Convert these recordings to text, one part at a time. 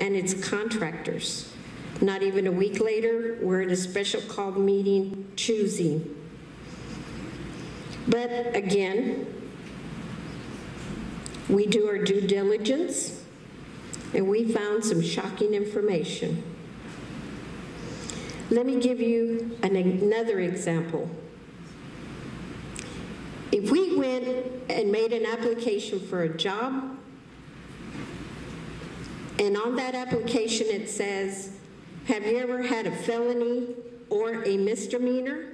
and it's contractors. Not even a week later, we're at a special called meeting choosing. But again, we do our due diligence, and we found some shocking information. Let me give you an, another example. If we went and made an application for a job, and on that application it says, Have you ever had a felony or a misdemeanor?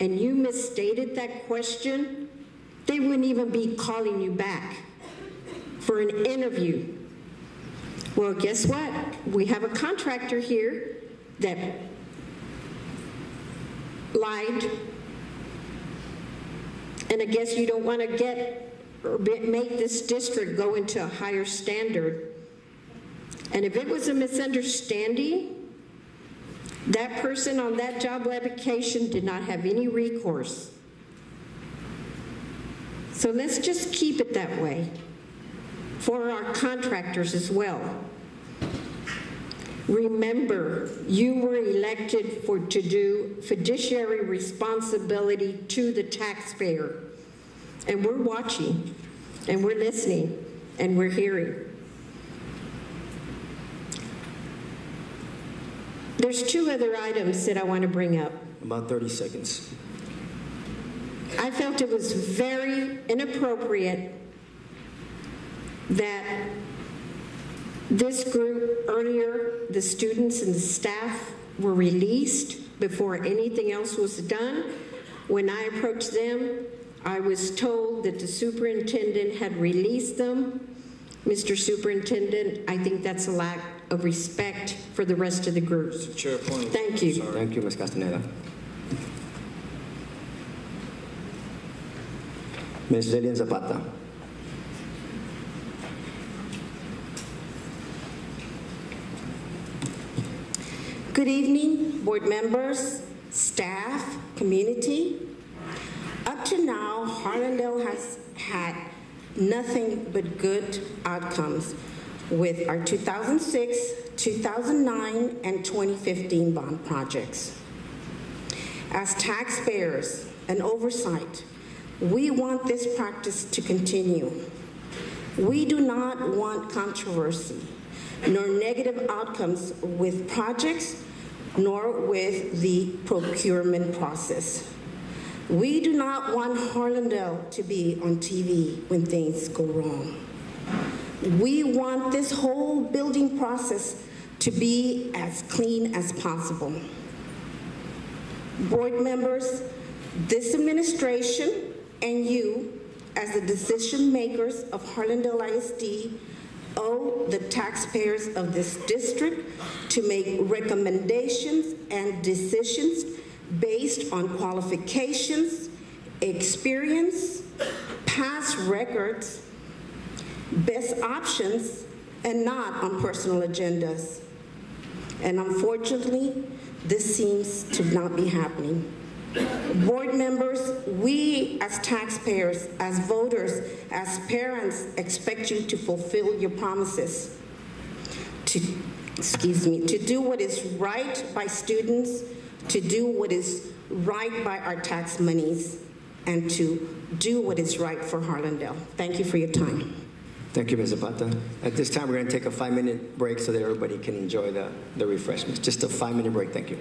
And you misstated that question, they wouldn't even be calling you back for an interview. Well, guess what? We have a contractor here that lied. And I guess you don't want to get or make this district go into a higher standard. And if it was a misunderstanding, that person on that job application did not have any recourse. So let's just keep it that way for our contractors as well. Remember, you were elected for, to do fiduciary responsibility to the taxpayer. And we're watching, and we're listening, and we're hearing. There's two other items that I want to bring up. About 30 seconds. I felt it was very inappropriate that this group earlier, the students and the staff were released before anything else was done. When I approached them, I was told that the superintendent had released them. Mr. Superintendent, I think that's a lack of respect for the rest of the group. Chair, point. Thank you. Thank you, Ms. Castaneda. Ms. Lillian Zapata. Good evening, board members, staff, community. Up to now, Harlandale has had nothing but good outcomes with our 2006, 2009, and 2015 bond projects. As taxpayers and oversight, we want this practice to continue. We do not want controversy nor negative outcomes with projects nor with the procurement process. We do not want Harlandale to be on TV when things go wrong. We want this whole building process to be as clean as possible. Board members, this administration and you, as the decision makers of Harlandale ISD, owe the taxpayers of this district to make recommendations and decisions based on qualifications, experience, past records, best options, and not on personal agendas. And unfortunately, this seems to not be happening. Board members, we as taxpayers, as voters, as parents, expect you to fulfill your promises. To, excuse me, to do what is right by students, to do what is right by our tax monies, and to do what is right for Harlandale. Thank you for your time. Thank you, Ms. Zapata. At this time, we're going to take a five-minute break so that everybody can enjoy the, the refreshments. Just a five-minute break, thank you.